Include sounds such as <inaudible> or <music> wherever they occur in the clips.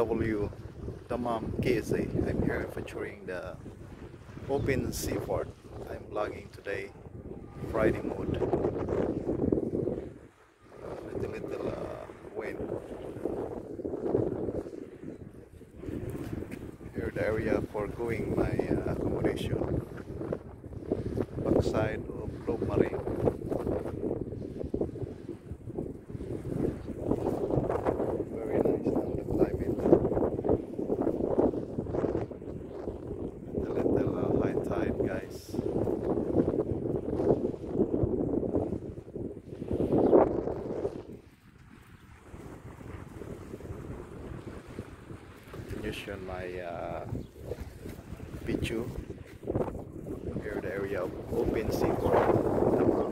OFW Dammam KSA. I'm here featuring the open seaport. I'm vlogging today, Friday mode. Little little uh, wind. Here the area for going my uh, accommodation. Backside of Globe Marine. Very nice now the climate. The little uh, high tide guys. Continuation my uh, Pichu. Here the area of open seaport. Dammam.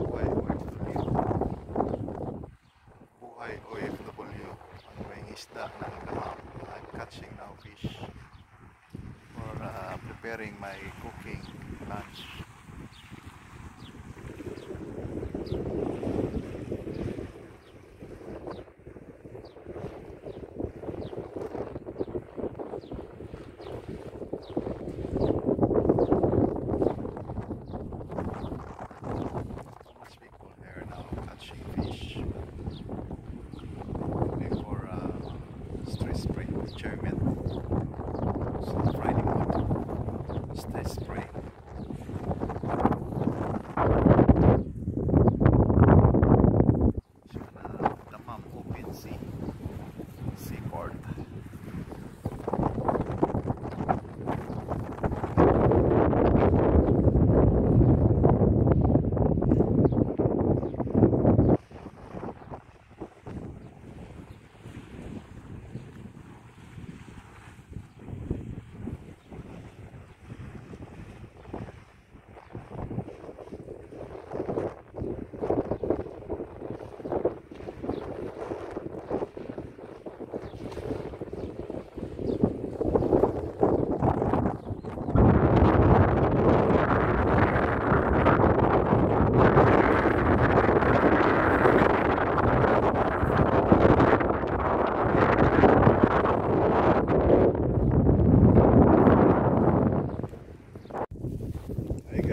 Buhay OFW. Buhay OFW. Ang may isda ng dammam. I'm catching now fish for uh, preparing my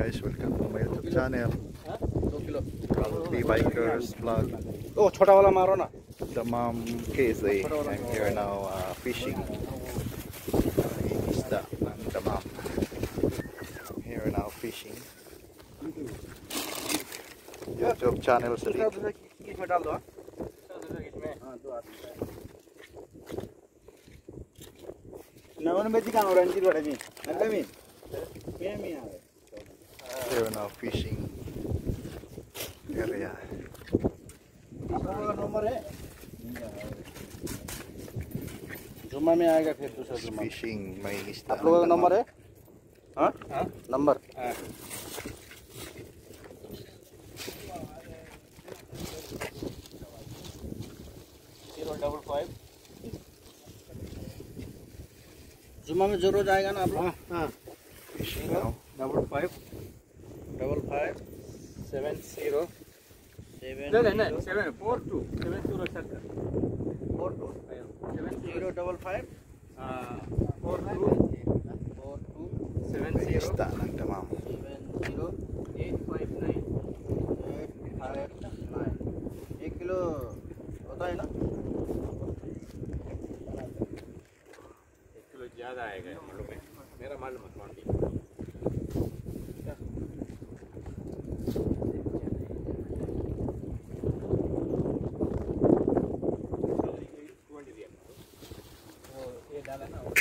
guys, welcome to my YouTube channel. The Bikers Vlog. Oh, chota wala maro na. The mom KZ. I'm here now uh, fishing. Isda ng damam. I'm here now fishing. YouTube channel sa dito. नवन में जी कहाँ और अंजीर बड़े में अंदर में में में आ रहे Here now fishing area. आप लोगों का नंबर है जुम्मा में आएगा फिर दूसरा जुम्मा में। Fishing may isda. आप लोगों का नंबर है. हाँ नंबर ज़ीरो डबल फाइव जुम्मा में ज़रूर आएगा ना आप लोग हाँ. Double five double five seven zero. Seven no, no, no, seven four two seven zero circle four two seven zero double five uh, four two four two seven zero seven zero eight five nine.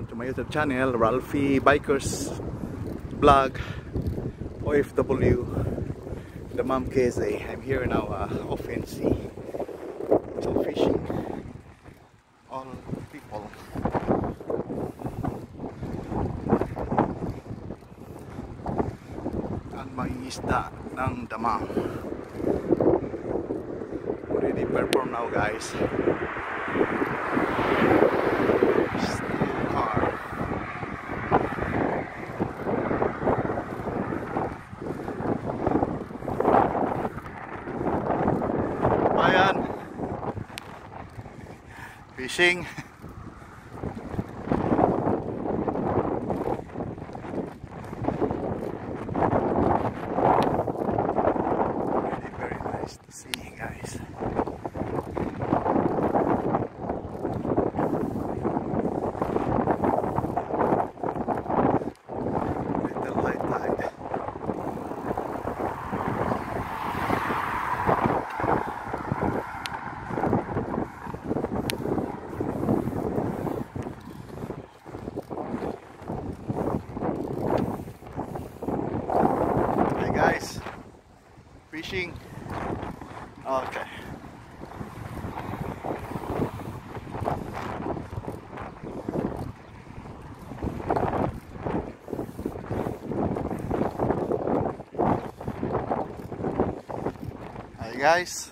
welcome to my YouTube channel, Ralphy Bikers Blog OFW The Mamkese. I'm here now uh, off in fishing. All people. Ang isda ng mom Already perform now guys. fishing. <laughs> guys.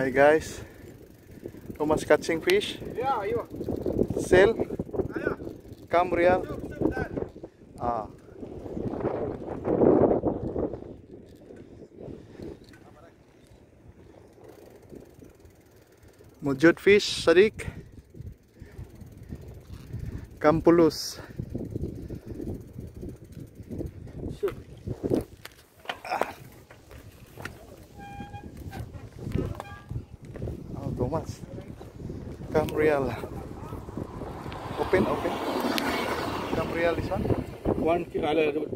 Hi guys. Thomas catching fish. Ja, jo. Sel. Come real. Ah. Mujud fish, Sadiq. Kampulus.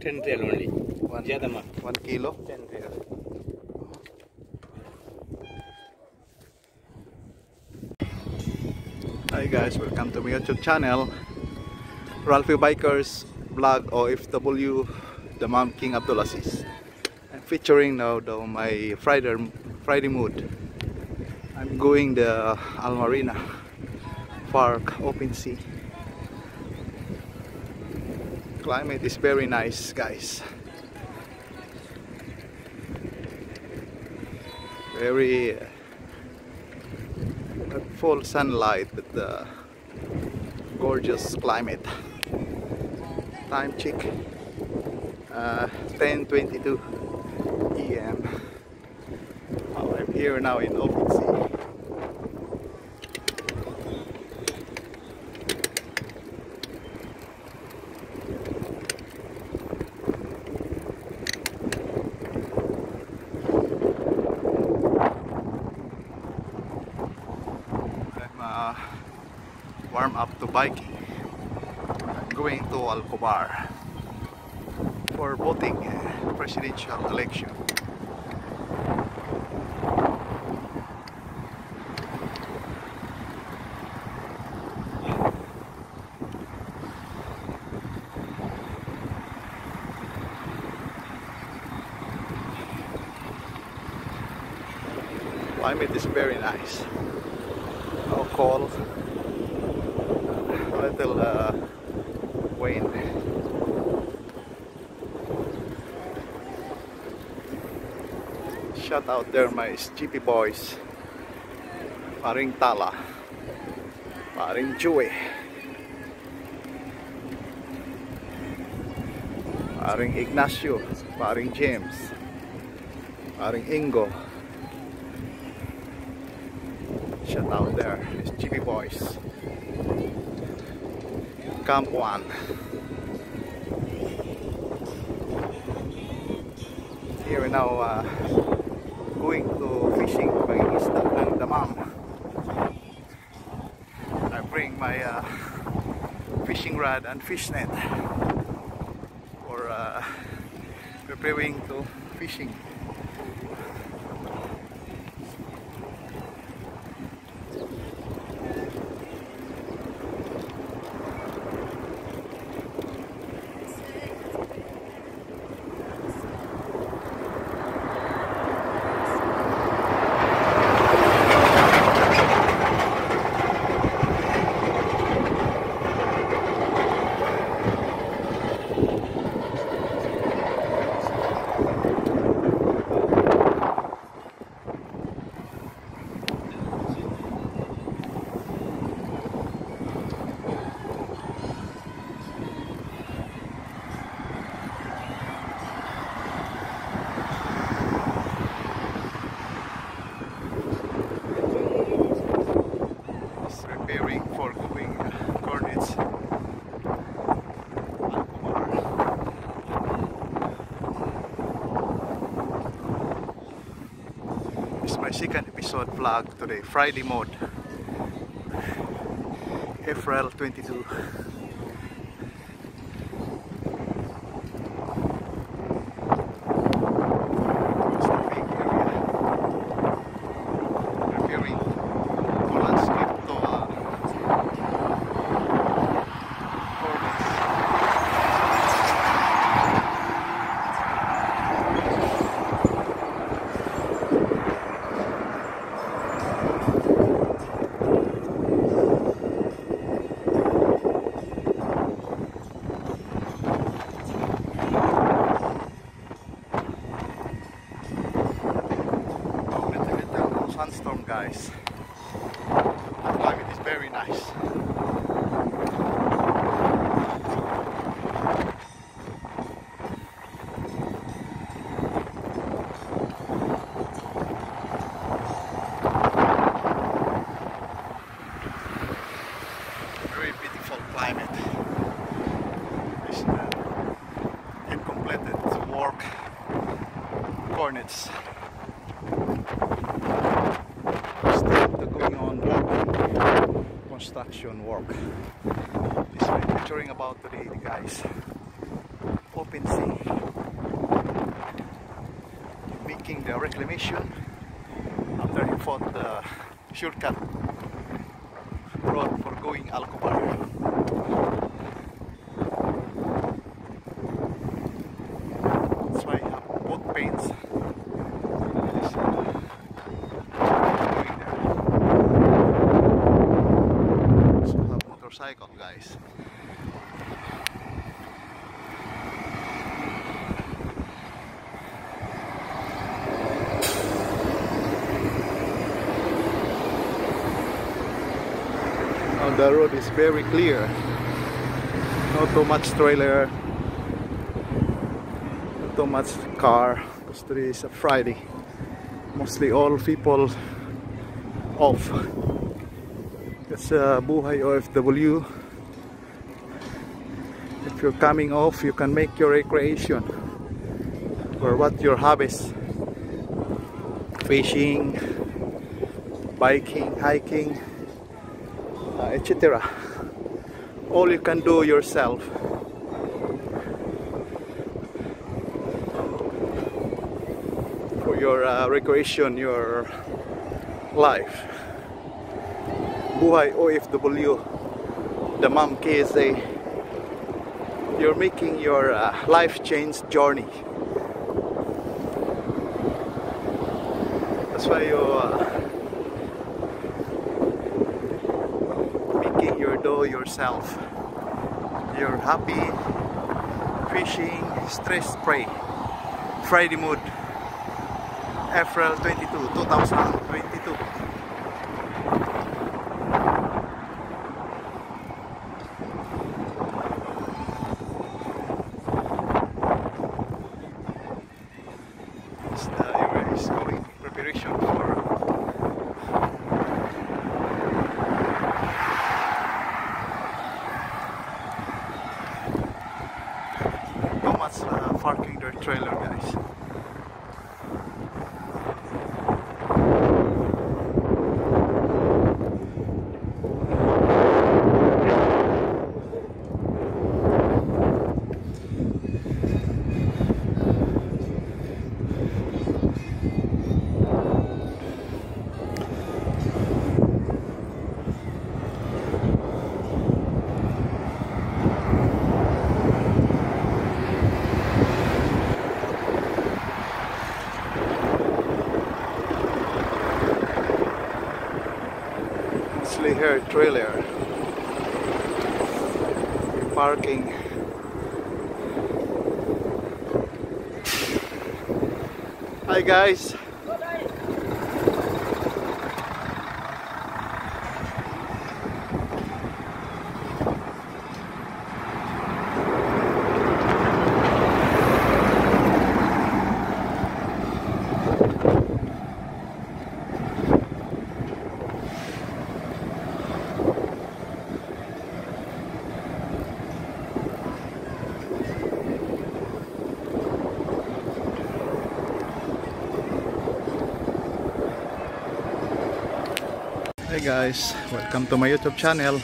10 real only. One, Jadama. one kilo? 10 real. Hi guys, welcome to my YouTube channel Ralphy Bikers Vlog OFW Dammam King Abdulaziz I'm featuring now though my Friday, Friday mood I'm going the Almarina Park Open Sea Climate is very nice guys. Very uh, full sunlight but the gorgeous climate time check uh, 10:22 p.m. Oh, I'm here now in open sea I'm uh, warm up to biking. Going to Al Khobar for voting uh, presidential election. Climate is very nice. No cold. Little uh, wind. Shout out there my GP boys. Paring Tala. Paring Joey. Paring Ignacio. Paring James. Paring Ingo. Shout out there, GP Boys. Camp 1. Here we now uh, going to fishing pangingisda ng damam. I bring my uh, fishing rod and fish net for uh, preparing to fishing. Second episode vlog today, Friday mode. April 22. It's a big area. Preparing for landscape to uh, coordinates. guys. The climate is very nice. Very beautiful climate. This uh, incompleted work cornets still going on building construction work. This picturing about today guys. Open sea. Making the reclamation after he fought the shortcut road for going Al Khobar. That's why I have both paints. This, uh, going there. So have motorcycle guys. Now the road is very clear. Not too much trailer. Not too much car. Because today is a Friday. Mostly all people off. It's uh, Buhay OFW. If you're coming off, you can make your recreation or what your hobbies. Fishing, biking, hiking, etc. All you can do yourself. For your uh, recreation, your life. Buhay OFW, Dammam KSA. You're making your uh, life change journey. That's why you uh, yourself. You're happy, fishing, stress free. Friday mood, April 22, 2022. This the area is going preparation for Thomas uh, parking their trailer guys. Mostly here trailer parking. Hi guys. Guys, welcome to my YouTube channel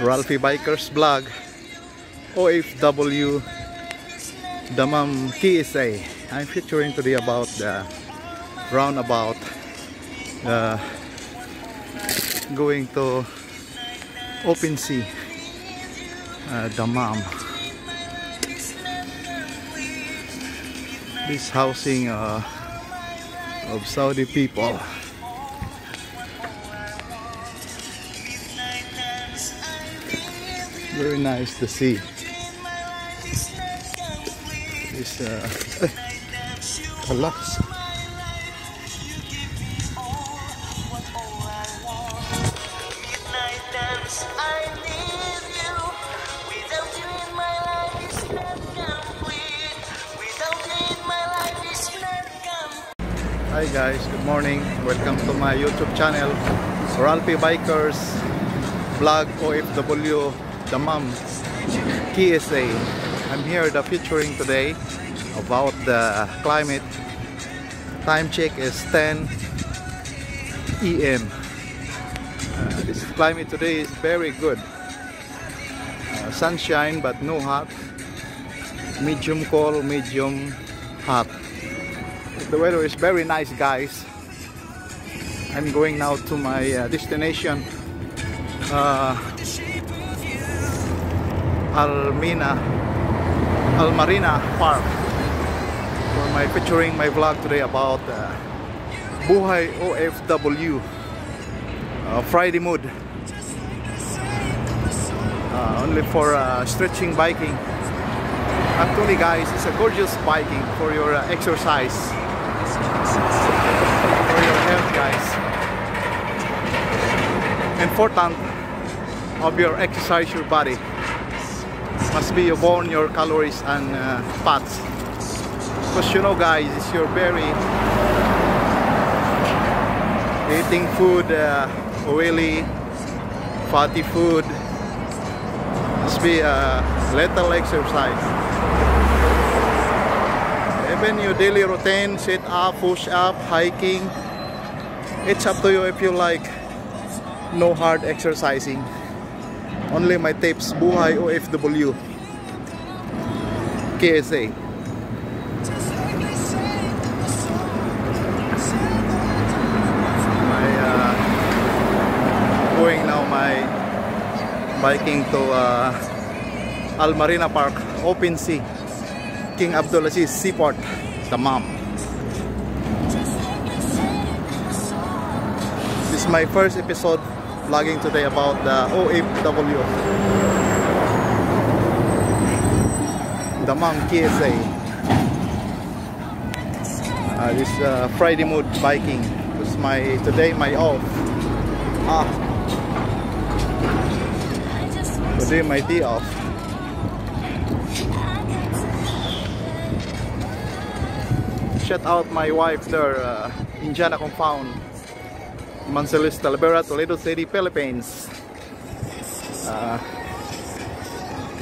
Ralphy Bikers Vlog OFW Dammam KSA I'm featuring today about the roundabout uh, going to open sea uh, Dammam. This housing uh, of Saudi people Very nice to see. This uh, <laughs> collapse. Hi guys, good morning. Welcome to my YouTube channel, Ralphy Bikers Vlog OFW Dammam KSA. I'm here the featuring today about the climate. Time check is 10 EM. Uh, this climate today is very good. Uh, sunshine but no hot. Medium cold, medium hot. The weather is very nice guys. I'm going now to my uh, destination uh, Almina Almarina Park. For my featuring my vlog today about uh, Buhay OFW uh, Friday mood. Uh, only for uh, stretching biking. Actually guys it's a gorgeous biking for your uh, exercise. For your health guys. Important of your exercise your body must be you your calories and uh, fats. Because you know guys it's your very eating food uh, oily fatty food must be a little exercise. Even your daily routine sit up push up hiking it's up to you if you like. No hard exercising. Only my tips buhay OFW KSA my uh, going now my biking to uh, Al Marina Park open sea King Abdulaziz Seaport Dammam. This is my first episode vlogging today about the OFW Dammam KSA uh, this uh, Friday mood biking. Is my today my off. Ah. Today my day off. Shout out my wife there uh, Indiana compound Mancelis Talavera, Toledo City, Philippines. Uh,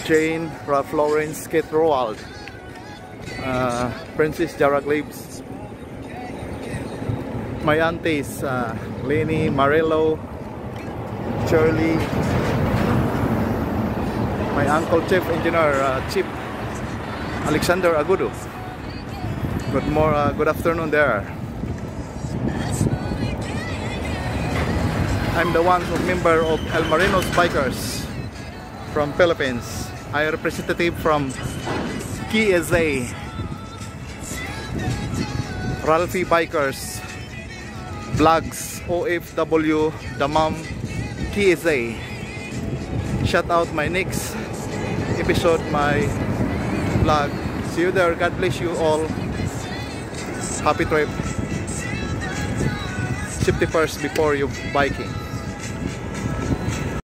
Jane, Ralph Lawrence, Kate Roald, uh, Princess Jara Glibs, my aunties, uh, Lenny, Marello, Shirley, my uncle Chief Engineer, uh, Chief Alexander Agudo. Good more, uh, good afternoon there. I'm the one who member of El Marinos Bikers from Philippines. I am representative from KSA Ralphy Bikers Vlogs OFW Dammam KSA Shout out my next episode my vlog. See you there. God bless you all. Happy trip. Safety first before you biking.